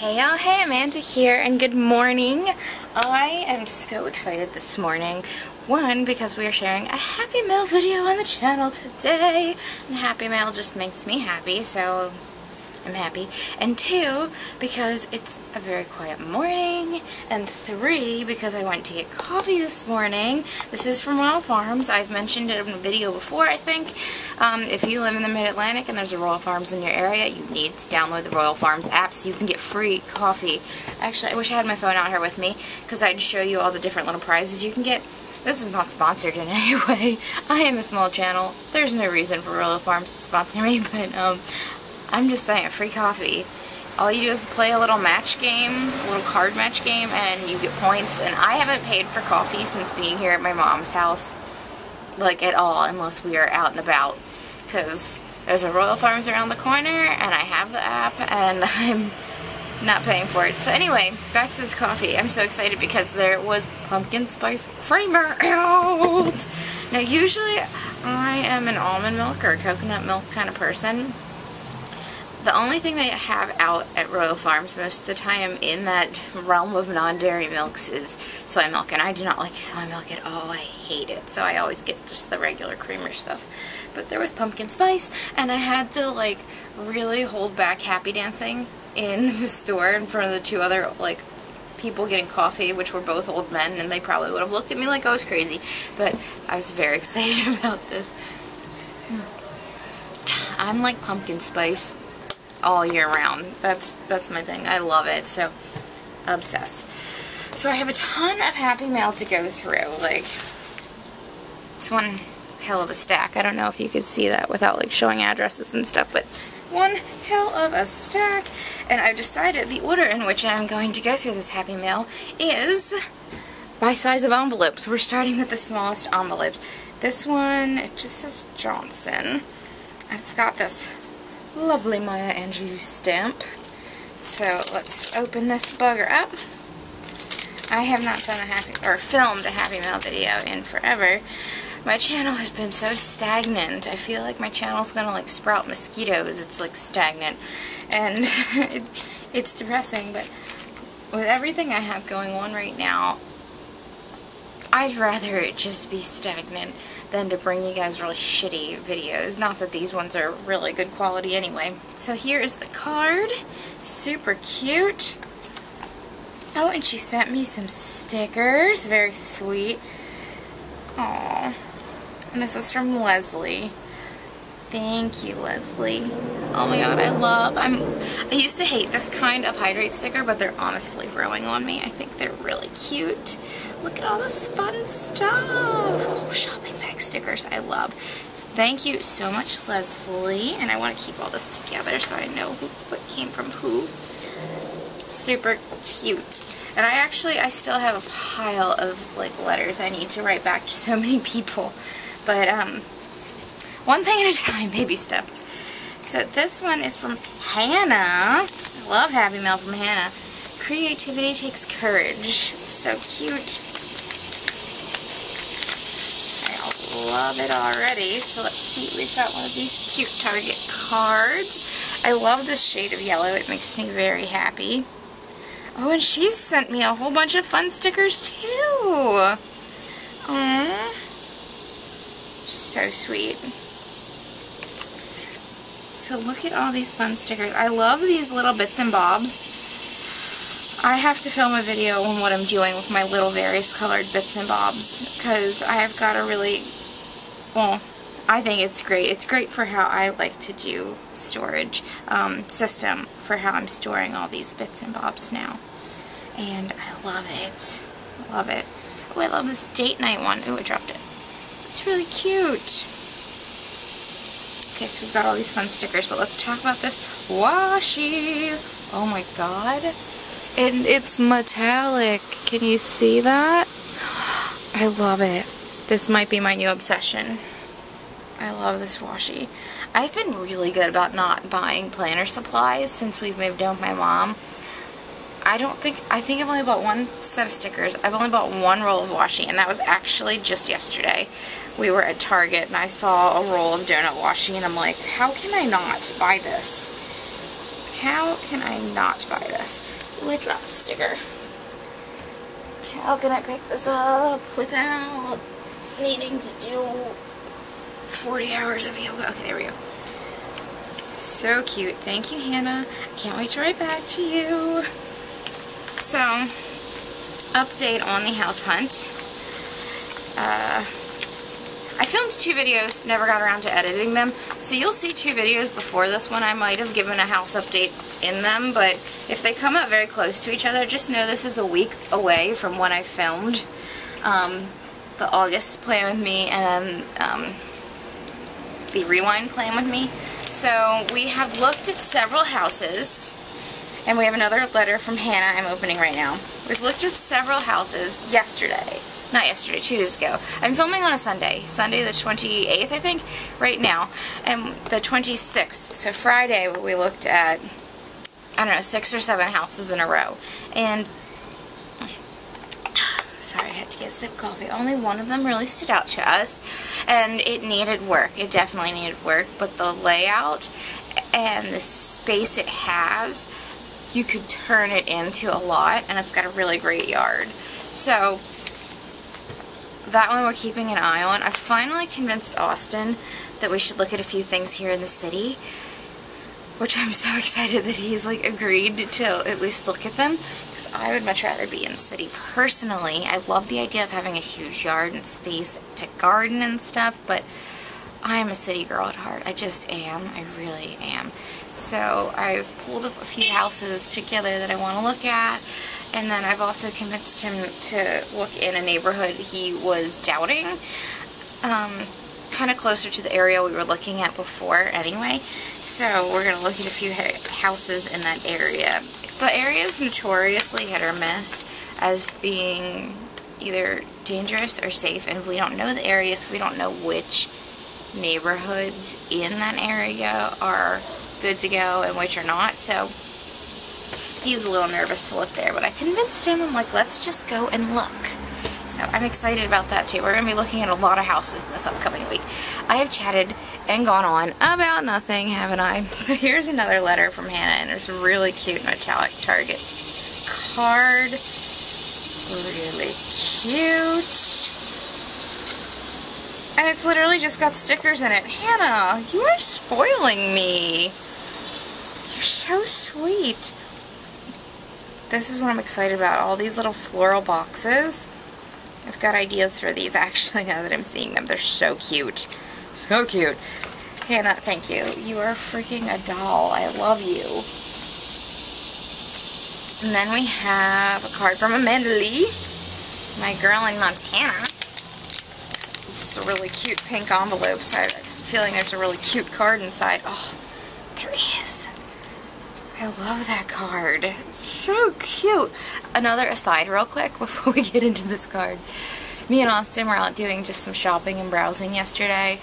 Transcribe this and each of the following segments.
Hey y'all, hey Amanda here and good morning. I am so excited this morning. One, because we are sharing a Happy Mail video on the channel today. And Happy Mail just makes me happy, so I'm happy. And two, because it's a very quiet morning. And three, because I went to get coffee this morning. This is from Royal Farms. I've mentioned it in a video before, I think. Um, if you live in the Mid-Atlantic and there's a Royal Farms in your area, you need to download the Royal Farms app so you can get free coffee. Actually, I wish I had my phone out here with me because I'd show you all the different little prizes you can get. This is not sponsored in any way. I am a small channel. There's no reason for Royal Farms to sponsor me, but um, I'm just saying, free coffee. All you do is play a little match game, a little card match game, and you get points. And I haven't paid for coffee since being here at my mom's house, like at all, unless we are out and about. Because there's a Royal Farms around the corner, and I have the app, and I'm not paying for it. So anyway, back to this coffee. I'm so excited because there was pumpkin spice creamer out. Now usually I am an almond milk or coconut milk kind of person. The only thing they have out at Royal Farms most of the time in that realm of non-dairy milks is soy milk, and I do not like soy milk at all. I hate it, so I always get just the regular creamer stuff. But there was pumpkin spice, and I had to, like, really hold back happy dancing in the store in front of the two other, like, people getting coffee, which were both old men, and they probably would have looked at me like I was crazy. But I was very excited about this. Hmm. I'm like pumpkin spice all year round. That's that's my thing. I love it. So obsessed. So I have a ton of happy mail to go through. Like it's one hell of a stack. I don't know if you could see that without like showing addresses and stuff, but one hell of a stack. And I've decided the order in which I'm going to go through this happy mail is by size of envelopes. We're starting with the smallest envelopes. This one, it just says Johnson. It's got this lovely Maya Angelou stamp. So let's open this bugger up. I have not done a happy or filmed a Happy Mail video in forever. My channel has been so stagnant. I feel like my channel's gonna like sprout mosquitoes. It's like stagnant. And it, it's depressing, but with everything I have going on right now, I'd rather it just be stagnant than to bring you guys really shitty videos. Not that these ones are really good quality anyway. So here is the card. Super cute. Oh, and she sent me some stickers. Very sweet. Aww. And this is from Leslie. Thank you, Leslie. Oh my god, I love, I'm, I used to hate this kind of hydrate sticker, but they're honestly growing on me. I think they're really cute. Look at all this fun stuff. Oh, shopping bag stickers I love. So thank you so much, Leslie. And I want to keep all this together so I know who, what came from who. Super cute. And I actually, I still have a pile of like letters I need to write back to so many people. But um, one thing at a time, baby steps. So this one is from Hannah. I love Happy Mail from Hannah. Creativity takes courage. It's so cute. Love it already. So let's see, we've got one of these cute Target cards. I love this shade of yellow. It makes me very happy. Oh, and she's sent me a whole bunch of fun stickers too. Aww. So sweet. So look at all these fun stickers. I love these little bits and bobs. I have to film a video on what I'm doing with my little various colored bits and bobs because I have got a really well, I think it's great. It's great for how I like to do storage um, system for how I'm storing all these bits and bobs now. And I love it. love it. Oh, I love this date night one. Oh, I dropped it. It's really cute. Okay, so we've got all these fun stickers, but let's talk about this washi. Oh my god. And it's metallic. Can you see that? I love it. This might be my new obsession. I love this washi. I've been really good about not buying planner supplies since we've moved in with my mom. I don't think, I think I've only bought one set of stickers. I've only bought one roll of washi, and that was actually just yesterday. We were at Target, and I saw a roll of donut washi, and I'm like, how can I not buy this? How can I not buy this? Ooh, I dropped a sticker. How can I pick this up without needing to do 40 hours of yoga? Okay, there we go. So cute. Thank you, Hannah. I can't wait to write back to you. So, update on the house hunt. Uh, I filmed two videos, never got around to editing them. So you'll see two videos before this one. I might have given a house update in them, but if they come up very close to each other, just know this is a week away from when I filmed um, the August plan with me and um, the rewind plan with me. So we have looked at several houses, and we have another letter from Hannah I'm opening right now. We've looked at several houses yesterday. Not yesterday, two days ago. I'm filming on a Sunday. Sunday the 28th, I think, right now. And the 26th, so Friday, we looked at, I don't know, six or seven houses in a row. And had to get sip coffee. Only one of them really stood out to us, and it needed work. It definitely needed work, but the layout and the space it has, you could turn it into a lot, and it's got a really great yard. So, that one we're keeping an eye on. I finally convinced Austin that we should look at a few things here in the city, which I'm so excited that he's like agreed to at least look at them because I would much rather be in the city personally. I love the idea of having a huge yard and space to garden and stuff, but I'm a city girl at heart. I just am. I really am. So I've pulled a few houses together that I want to look at. And then I've also convinced him to look in a neighborhood he was doubting. Um, kind of closer to the area we were looking at before anyway. So we're going to look at a few houses in that area. The area is notoriously hit or miss as being either dangerous or safe, and we don't know the areas, we don't know which neighborhoods in that area are good to go and which are not, so he was a little nervous to look there, but I convinced him, I'm like, let's just go and look. So I'm excited about that too. We're going to be looking at a lot of houses in this upcoming week. I have chatted and gone on about nothing, haven't I? So here's another letter from Hannah, and it's really cute metallic target card. Really cute. And it's literally just got stickers in it. Hannah, you are spoiling me. You're so sweet. This is what I'm excited about. All these little floral boxes. Got ideas for these actually now that I'm seeing them. They're so cute. So cute. Hannah, thank you. You are freaking a doll. I love you. And then we have a card from Amanda Lee, my girl in Montana. It's a really cute pink envelope, so I'm feeling there's a really cute card inside. Oh, there is. I love that card. So cute. Another aside real quick before we get into this card. Me and Austin were out doing just some shopping and browsing yesterday.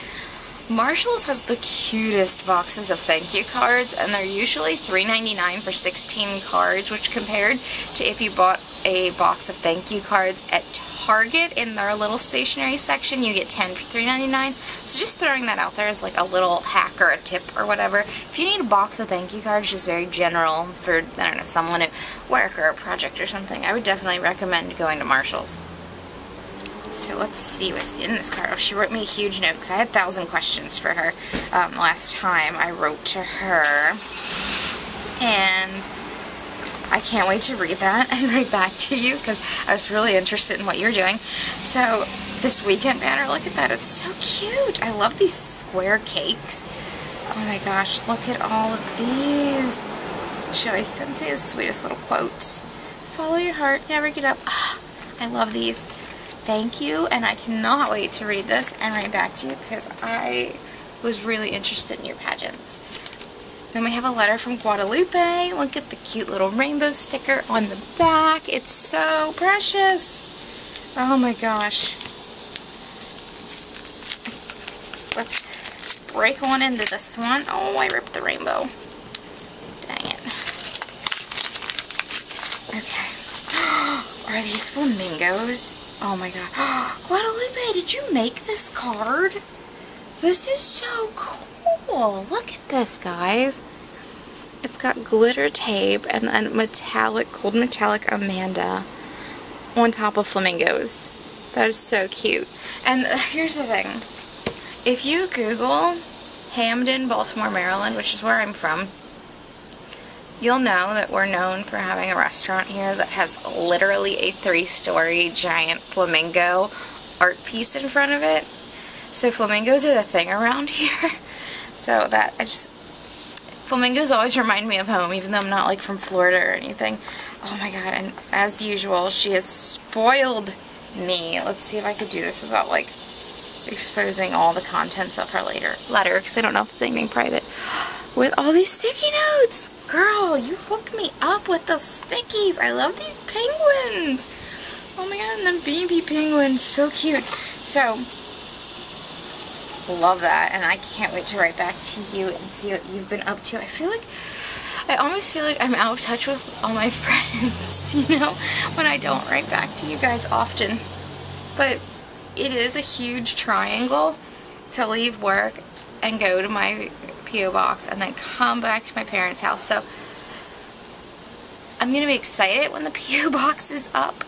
Marshalls has the cutest boxes of thank you cards and they're usually $3.99 for 16 cards which compared to if you bought a box of thank you cards at Target in their little stationery section, you get 10 for $3.99. So just throwing that out there as like a little hack or a tip or whatever. If you need a box of thank you cards, just very general for, I don't know, someone at work or a project or something, I would definitely recommend going to Marshall's. So let's see what's in this card. Oh, she wrote me a huge note because I had a thousand questions for her um, last time I wrote to her. And I can't wait to read that and write back to you because I was really interested in what you're doing. So this weekend banner, look at that. It's so cute. I love these square cakes. Oh my gosh, look at all of these. Joey sends me the sweetest little quote. Follow your heart, never get up. Oh, I love these. Thank you, and I cannot wait to read this and write back to you because I was really interested in your pageants. Then we have a letter from Guadalupe. Look at the cute little rainbow sticker on the back. It's so precious. Oh my gosh. Let's break on into this one. Oh, I ripped the rainbow. Dang it. Okay. Are these flamingos? Oh my god. Guadalupe, did you make this card? This is so cool. Look at this, guys. It's got glitter tape and then metallic, gold metallic Amanda on top of flamingos. That is so cute. And here's the thing. If you Google Hampden, Baltimore, Maryland, which is where I'm from, you'll know that we're known for having a restaurant here that has literally a three-story giant flamingo art piece in front of it. So flamingos are the thing around here. So that, I just, flamingos always remind me of home, even though I'm not like from Florida or anything. Oh my god, and as usual, she has spoiled me. Let's see if I could do this without like exposing all the contents of her later letter, because I don't know if it's anything private. With all these sticky notes! Girl, you hooked me up with the stickies! I love these penguins! Oh my god, and the baby penguins, so cute. So, love that, and I can't wait to write back to you and see what you've been up to. I feel like, I almost feel like I'm out of touch with all my friends, you know, when I don't write back to you guys often. But it is a huge triangle to leave work and go to my P.O. box and then come back to my parents' house. So I'm going to be excited when the P.O. box is up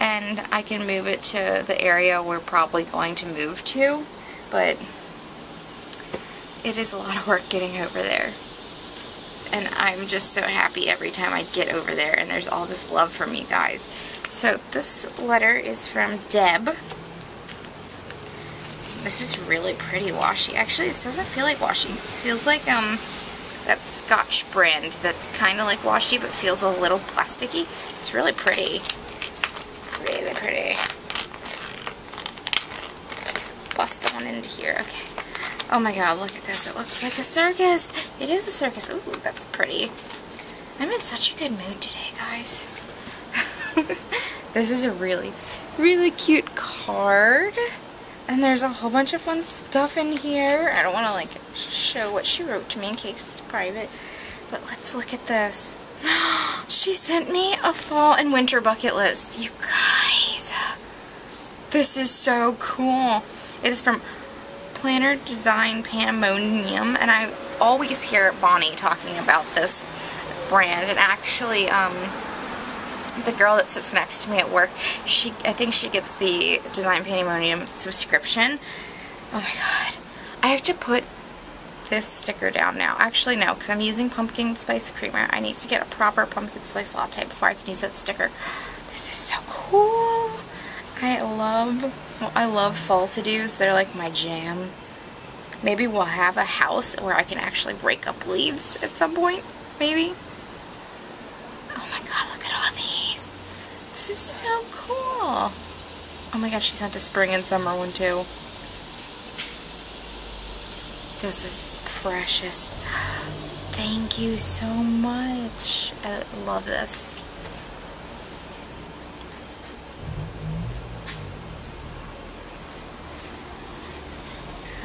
and I can move it to the area we're probably going to move to but it is a lot of work getting over there. And I'm just so happy every time I get over there and there's all this love from you guys. So this letter is from Deb. This is really pretty washi. Actually, this doesn't feel like washi. This feels like um that Scotch brand that's kind of like washi but feels a little plasticky. It's really pretty. Really pretty bust on into here. Okay. Oh my god, look at this. It looks like a circus. It is a circus. Ooh, that's pretty. I'm in such a good mood today, guys. this is a really, really cute card. And there's a whole bunch of fun stuff in here. I don't want to, like, show what she wrote to me in case it's private. But let's look at this. she sent me a fall and winter bucket list. You guys. This is so cool. It is from Planner Design Pandemonium, and I always hear Bonnie talking about this brand, and actually, um, the girl that sits next to me at work, she I think she gets the Design Pandemonium subscription. Oh my god. I have to put this sticker down now. Actually, no, because I'm using pumpkin spice creamer. I need to get a proper pumpkin spice latte before I can use that sticker. This is so cool. I love, well, I love fall to-dos. They're like my jam. Maybe we'll have a house where I can actually rake up leaves at some point. Maybe. Oh my god, look at all these. This is so cool. Oh my god, she sent a spring and summer one too. This is precious. Thank you so much. I love this.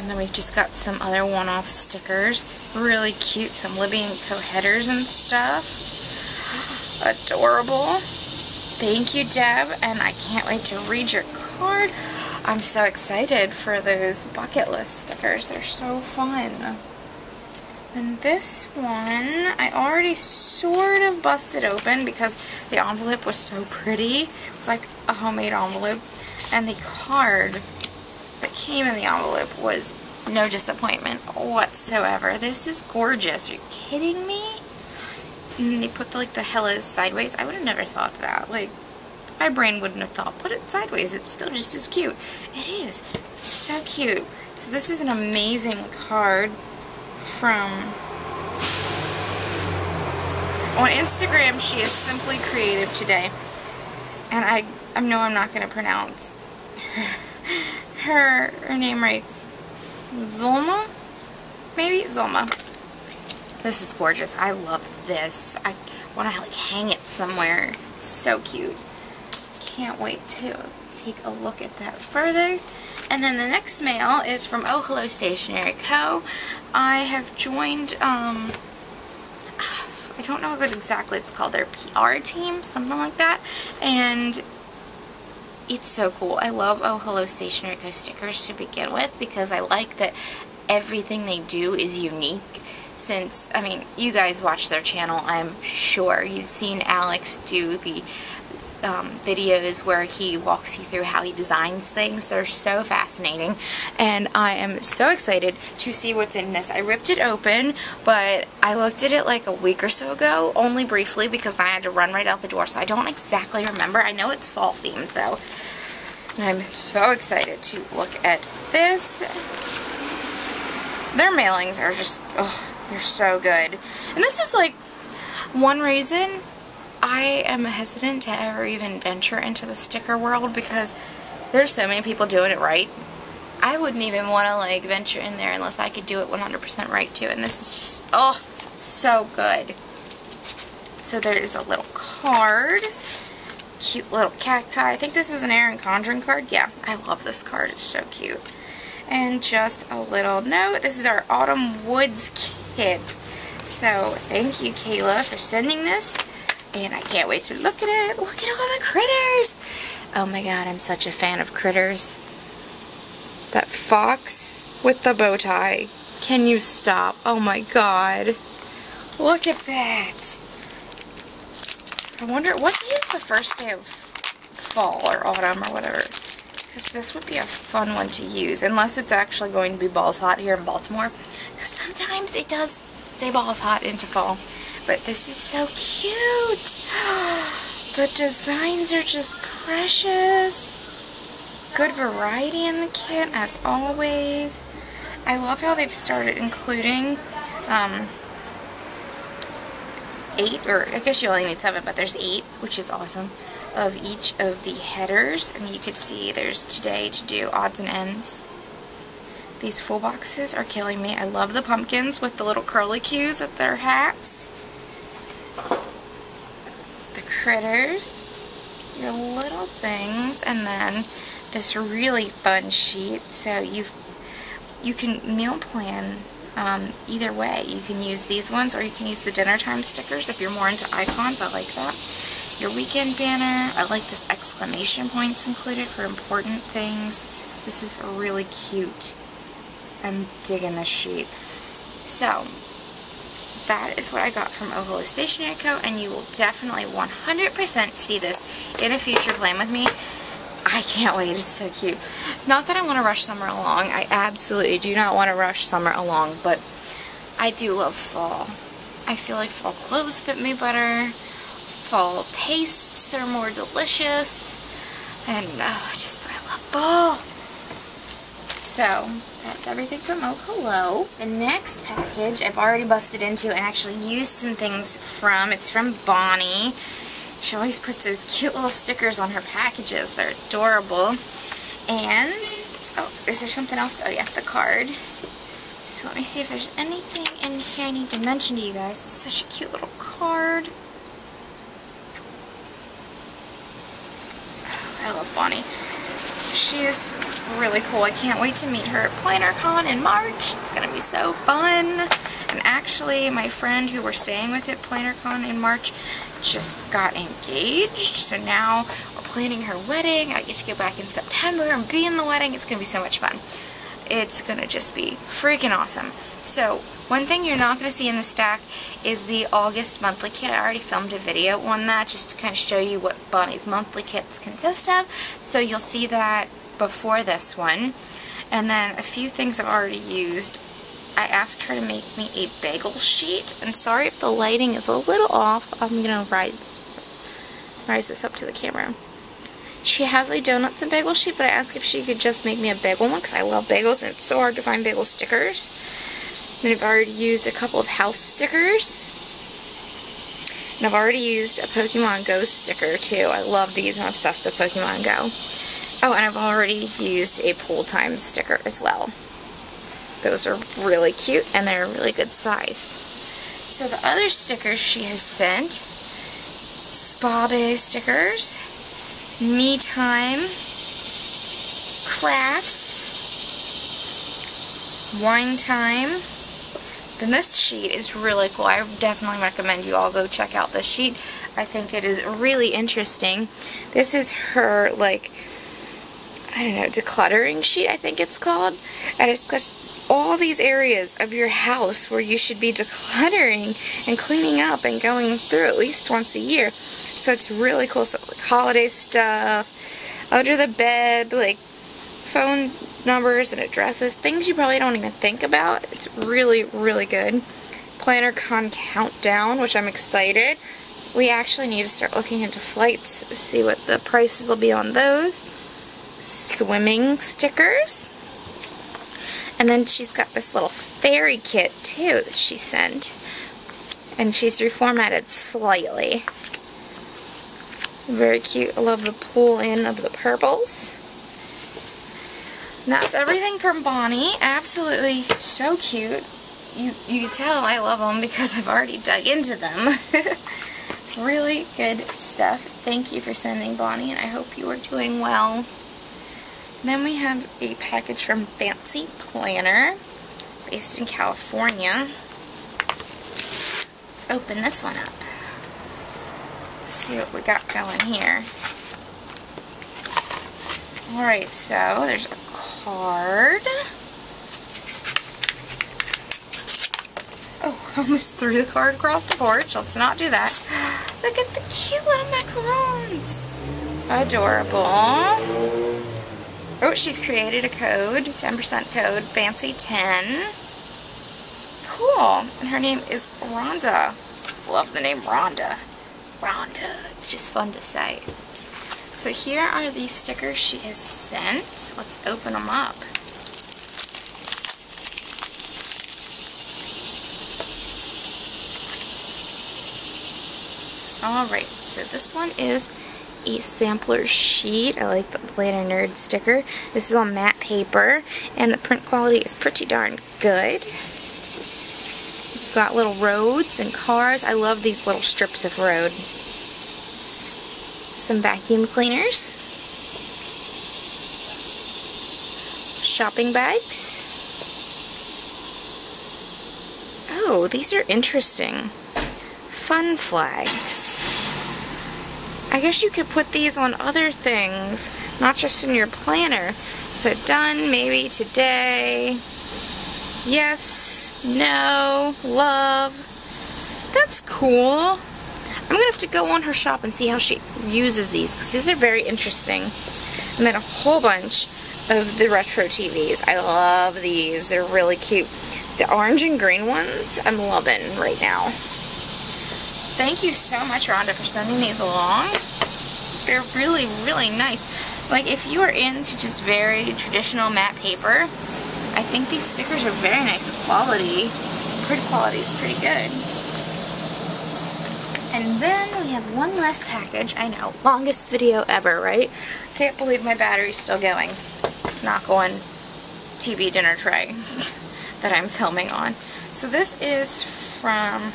And then we've just got some other one-off stickers. Really cute. Some Libby and Co. headers and stuff. Adorable. Thank you, Deb. And I can't wait to read your card. I'm so excited for those bucket list stickers. They're so fun. And this one, I already sort of busted open because the envelope was so pretty. It's like a homemade envelope. And the card that came in the envelope was no disappointment whatsoever. This is gorgeous. Are you kidding me? And they put the, like the hellos sideways. I would have never thought that. Like, my brain wouldn't have thought, put it sideways. It's still just as cute. It is. It's so cute. So this is an amazing card from... On Instagram, she is Simply Creative today. And I, I know I'm not going to pronounce her, her name right. Zulma? Maybe? Zulma. This is gorgeous. I love this. I want to like hang it somewhere. So cute. Can't wait to take a look at that further. And then the next mail is from Oh Hello Stationery Co. I have joined, um, I don't know what exactly it's called, their PR team, something like that. And it's so cool. I love Oh Hello Stationery Co stickers to begin with because I like that everything they do is unique since, I mean, you guys watch their channel, I'm sure. You've seen Alex do the um, videos where he walks you through how he designs things. They're so fascinating, and I am so excited to see what's in this. I ripped it open, but I looked at it like a week or so ago, only briefly because I had to run right out the door, so I don't exactly remember. I know it's fall themed, though, I'm so excited to look at this. Their mailings are just, oh, they're so good. And this is like one reason I am hesitant to ever even venture into the sticker world because there's so many people doing it right. I wouldn't even want to like venture in there unless I could do it 100% right too. And this is just, oh, so good. So there's a little card. Cute little cacti. I think this is an Erin Condren card. Yeah, I love this card. It's so cute. And just a little note. This is our Autumn Woods kit. So thank you, Kayla, for sending this. And I can't wait to look at it. Look at all the critters. Oh my god, I'm such a fan of critters. That fox with the bow tie. Can you stop? Oh my god. Look at that. I wonder, what day is the first day of fall or autumn or whatever? Because this would be a fun one to use. Unless it's actually going to be balls hot here in Baltimore. Because sometimes it does stay balls hot into fall. But this is so cute. the designs are just precious. Good variety in the kit, as always. I love how they've started including um, eight, or I guess you only need seven, but there's eight, which is awesome, of each of the headers. And you can see there's today to do odds and ends. These full boxes are killing me. I love the pumpkins with the little curly cues at their hats critters, your little things, and then this really fun sheet. So you've you can meal plan um, either way. You can use these ones or you can use the dinner time stickers if you're more into icons. I like that. Your weekend banner. I like this exclamation points included for important things. This is really cute. I'm digging this sheet. So, that is what I got from Oholo Stationery Co. And you will definitely 100% see this in a future plan with me. I can't wait. It's so cute. Not that I want to rush summer along. I absolutely do not want to rush summer along. But I do love fall. I feel like fall clothes fit me better. Fall tastes are more delicious. And oh, just, I love fall. So, that's everything from Oh Hello. The next package I've already busted into and actually used some things from. It's from Bonnie. She always puts those cute little stickers on her packages. They're adorable. And, oh, is there something else? Oh yeah, the card. So let me see if there's anything in here I need to mention to you guys. It's such a cute little card. Oh, I love Bonnie. She's really cool. I can't wait to meet her at PlannerCon in March. It's going to be so fun. And actually, my friend who we're staying with at PlannerCon in March just got engaged. So now we're planning her wedding. I get to go back in September and be in the wedding. It's going to be so much fun. It's going to just be freaking awesome. So, one thing you're not going to see in the stack is the August monthly kit. I already filmed a video on that just to kind of show you what Bonnie's monthly kits consist of. So you'll see that before this one. And then a few things I've already used. I asked her to make me a bagel sheet. And sorry if the lighting is a little off. I'm going to rise, rise this up to the camera. She has a donuts and bagel sheet, but I asked if she could just make me a bagel one because I love bagels and it's so hard to find bagel stickers. Then I've already used a couple of house stickers. And I've already used a Pokemon Go sticker too. I love these. I'm obsessed with Pokemon Go. Oh, and I've already used a pool time sticker as well. Those are really cute and they're a really good size. So the other stickers she has sent, Spa Day stickers, Me Time, Crafts, Wine Time, then this sheet is really cool. I definitely recommend you all go check out this sheet. I think it is really interesting. This is her, like, I don't know, decluttering sheet, I think it's called. And it's just all these areas of your house where you should be decluttering and cleaning up and going through at least once a year. So it's really cool. So like holiday stuff, under the bed, like phone numbers and addresses, things you probably don't even think about. It's really, really good. Planner Con Countdown, which I'm excited. We actually need to start looking into flights, see what the prices will be on those. Swimming stickers. And then she's got this little fairy kit too that she sent. And she's reformatted slightly. Very cute. I love the pull in of the purples. And that's everything from Bonnie. Absolutely so cute. You, you can tell I love them because I've already dug into them. really good stuff. Thank you for sending Bonnie and I hope you are doing well. Then we have a package from Fancy Planner based in California. Open this one up. See what we got going here. Alright, so there's a card. Oh, I almost threw the card across the porch. Let's not do that. Look at the cute little macarons. Adorable. Oh, she's created a code, 10% code, fancy 10. Cool. And her name is Rhonda. Love the name Rhonda. Rhonda. It's just fun to say. So here are the stickers she has sent. Let's open them up. Alright, so this one is sampler sheet. I like the Planner Nerd sticker. This is on matte paper, and the print quality is pretty darn good. Got little roads and cars. I love these little strips of road. Some vacuum cleaners. Shopping bags. Oh, these are interesting. Fun flags. I guess you could put these on other things, not just in your planner. So done, maybe today. Yes, no, love. That's cool. I'm going to have to go on her shop and see how she uses these, because these are very interesting. And then a whole bunch of the retro TVs. I love these. They're really cute. The orange and green ones, I'm loving right now. Thank you so much, Rhonda, for sending these along. They're really, really nice. Like, if you are into just very traditional matte paper, I think these stickers are very nice quality. Print quality is pretty good. And then we have one last package. I know, longest video ever, right? Can't believe my battery's still going. Not going TV dinner tray that I'm filming on. So this is from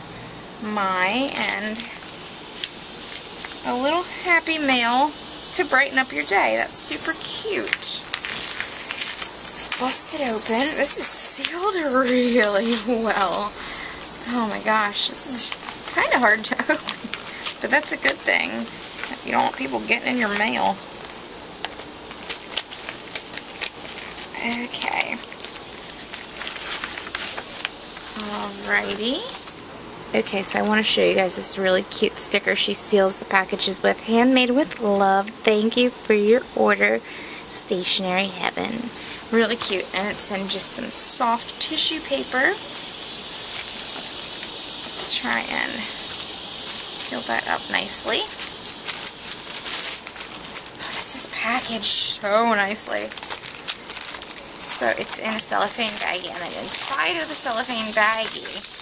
my and a little happy mail to brighten up your day. That's super cute. Bust it open. This is sealed really well. Oh my gosh, this is kind of hard to open. But that's a good thing. You don't want people getting in your mail. Okay. Alrighty. Okay, so I want to show you guys this really cute sticker she seals the packages with. Handmade with love. Thank you for your order. Stationery Heaven. Really cute. And it's in just some soft tissue paper. Let's try and peel that up nicely. Oh, this is packaged so nicely. So it's in a cellophane baggie, and then inside of the cellophane baggie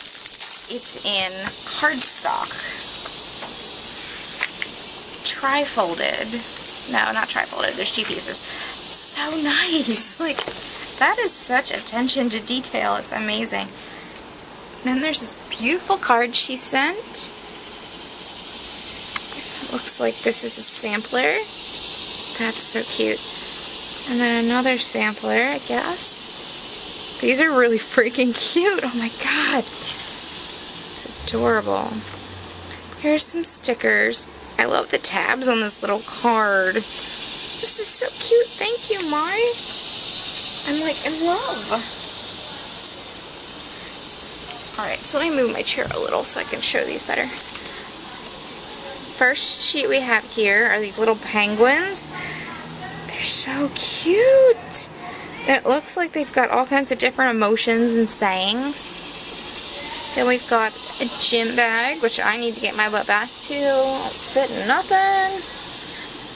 it's in cardstock. Tri-folded. No, not tri-folded. There's two pieces. So nice. Like, that is such attention to detail. It's amazing. Then there's this beautiful card she sent. looks like this is a sampler. That's so cute. And then another sampler, I guess. These are really freaking cute. Oh my god adorable. Here's some stickers. I love the tabs on this little card. This is so cute. Thank you, Mari. I'm like in love. Alright, so let me move my chair a little so I can show these better. First sheet we have here are these little penguins. They're so cute. It looks like they've got all kinds of different emotions and sayings. Then we've got a gym bag, which I need to get my butt back to. Fit nothing.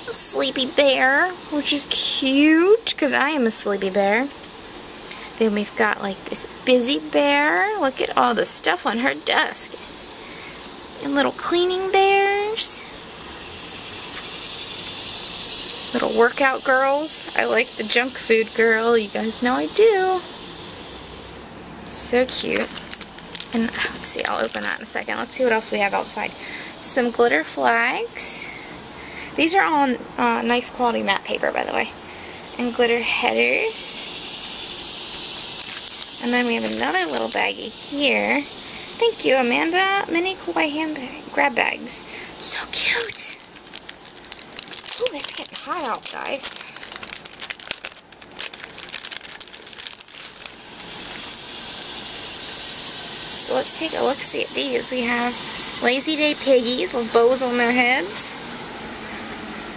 A sleepy bear, which is cute, because I am a sleepy bear. Then we've got like this busy bear. Look at all the stuff on her desk. And little cleaning bears. Little workout girls. I like the junk food girl. You guys know I do. So cute. And let's see, I'll open that in a second. Let's see what else we have outside. Some glitter flags. These are on uh, nice quality matte paper, by the way. And glitter headers. And then we have another little baggie here. Thank you, Amanda. Mini kawaii handbag, grab bags. So cute. Ooh, it's getting hot out, guys. Let's take a look see at these. We have Lazy Day Piggies with bows on their heads.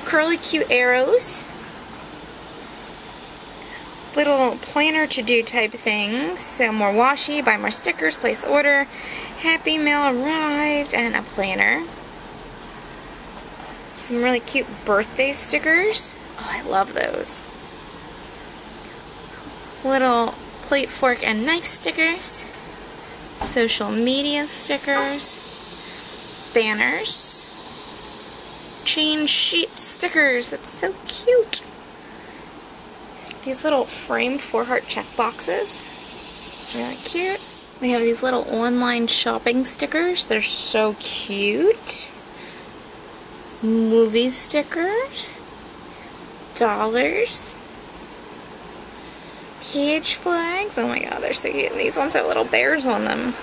Curly cute arrows. Little planner to do type things. So more washi, buy more stickers, place order. Happy mail arrived, and a planner. Some really cute birthday stickers. Oh, I love those. Little plate, fork, and knife stickers social media stickers, banners, chain sheet stickers. That's so cute. These little framed four heart check boxes. Really cute. We have these little online shopping stickers. They're so cute. Movie stickers. Dollars page flags. Oh my god, they're so cute. These ones have little bears on them.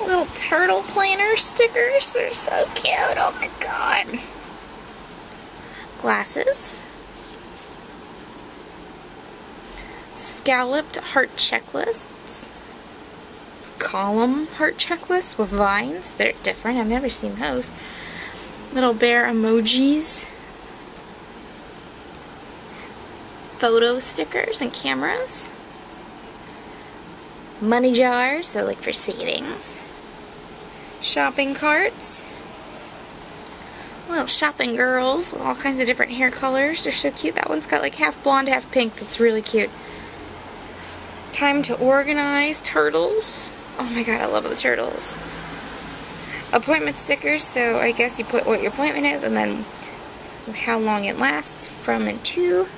Little turtle planner stickers. They're so cute. Oh my god. Glasses. Scalloped heart checklists. Column heart checklists with vines. They're different. I've never seen those. Little bear emojis. Photo stickers and cameras. Money jars, so like for savings. Shopping carts. Little shopping girls with all kinds of different hair colors. They're so cute. That one's got like half blonde, half pink. That's really cute. Time to organize. Turtles. Oh my god, I love the turtles. Appointment stickers, so I guess you put what your appointment is and then how long it lasts from and to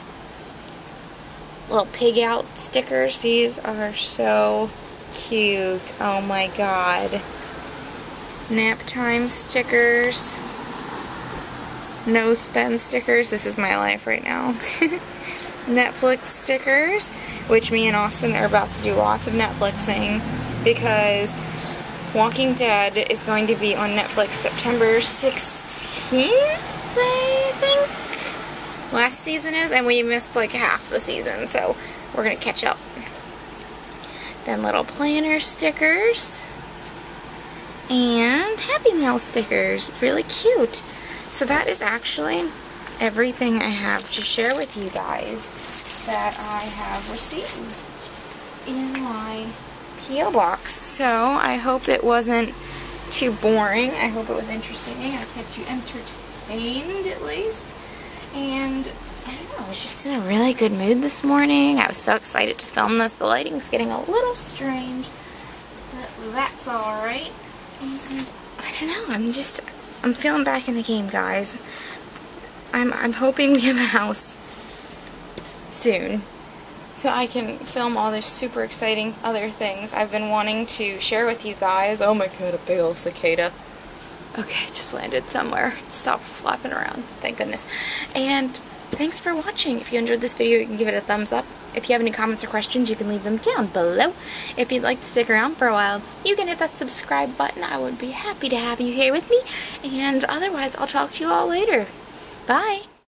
little pig out stickers. These are so cute. Oh my god. Nap time stickers. No spend stickers. This is my life right now. Netflix stickers, which me and Austin are about to do lots of Netflixing because Walking Dead is going to be on Netflix September 16th, I think? Last season is, and we missed like half the season, so we're going to catch up. Then little planner stickers and Happy Mail stickers. Really cute. So that is actually everything I have to share with you guys that I have received in my P.O. box. So I hope it wasn't too boring. I hope it was interesting. I kept you entertained at least. And I don't know, I was just in a really good mood this morning. I was so excited to film this. The lighting's getting a little strange, but that's alright. And I don't know, I'm just, I'm feeling back in the game, guys. I'm, I'm hoping we have a house soon so I can film all this super exciting other things I've been wanting to share with you guys. Oh my god, a big old cicada. Okay, just landed somewhere. Stop flapping around. Thank goodness. And thanks for watching. If you enjoyed this video, you can give it a thumbs up. If you have any comments or questions, you can leave them down below. If you'd like to stick around for a while, you can hit that subscribe button. I would be happy to have you here with me. And otherwise, I'll talk to you all later. Bye.